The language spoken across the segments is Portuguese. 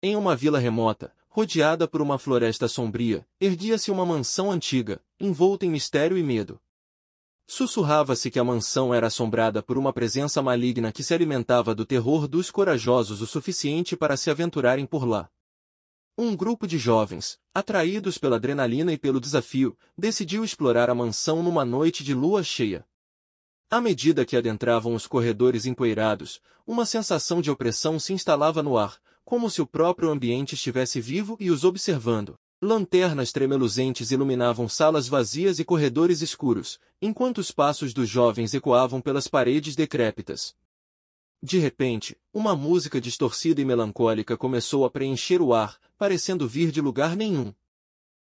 Em uma vila remota, rodeada por uma floresta sombria, erguia-se uma mansão antiga, envolta em mistério e medo. Sussurrava-se que a mansão era assombrada por uma presença maligna que se alimentava do terror dos corajosos o suficiente para se aventurarem por lá. Um grupo de jovens, atraídos pela adrenalina e pelo desafio, decidiu explorar a mansão numa noite de lua cheia. À medida que adentravam os corredores empoeirados, uma sensação de opressão se instalava no ar, como se o próprio ambiente estivesse vivo e os observando. Lanternas tremeluzentes iluminavam salas vazias e corredores escuros, enquanto os passos dos jovens ecoavam pelas paredes decrépitas. De repente, uma música distorcida e melancólica começou a preencher o ar, parecendo vir de lugar nenhum.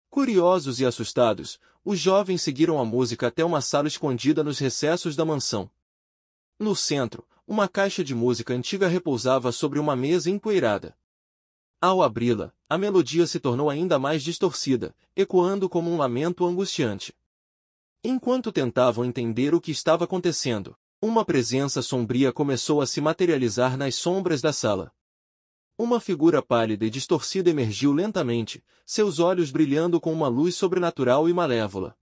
Curiosos e assustados, os jovens seguiram a música até uma sala escondida nos recessos da mansão. No centro, uma caixa de música antiga repousava sobre uma mesa empoeirada. Ao abri-la, a melodia se tornou ainda mais distorcida, ecoando como um lamento angustiante. Enquanto tentavam entender o que estava acontecendo, uma presença sombria começou a se materializar nas sombras da sala. Uma figura pálida e distorcida emergiu lentamente, seus olhos brilhando com uma luz sobrenatural e malévola.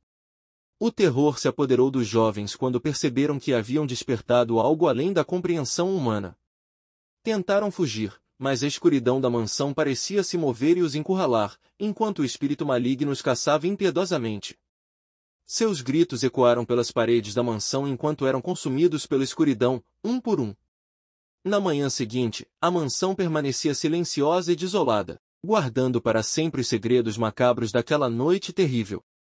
O terror se apoderou dos jovens quando perceberam que haviam despertado algo além da compreensão humana. Tentaram fugir, mas a escuridão da mansão parecia se mover e os encurralar, enquanto o espírito maligno os caçava impiedosamente. Seus gritos ecoaram pelas paredes da mansão enquanto eram consumidos pela escuridão, um por um. Na manhã seguinte, a mansão permanecia silenciosa e desolada, guardando para sempre os segredos macabros daquela noite terrível.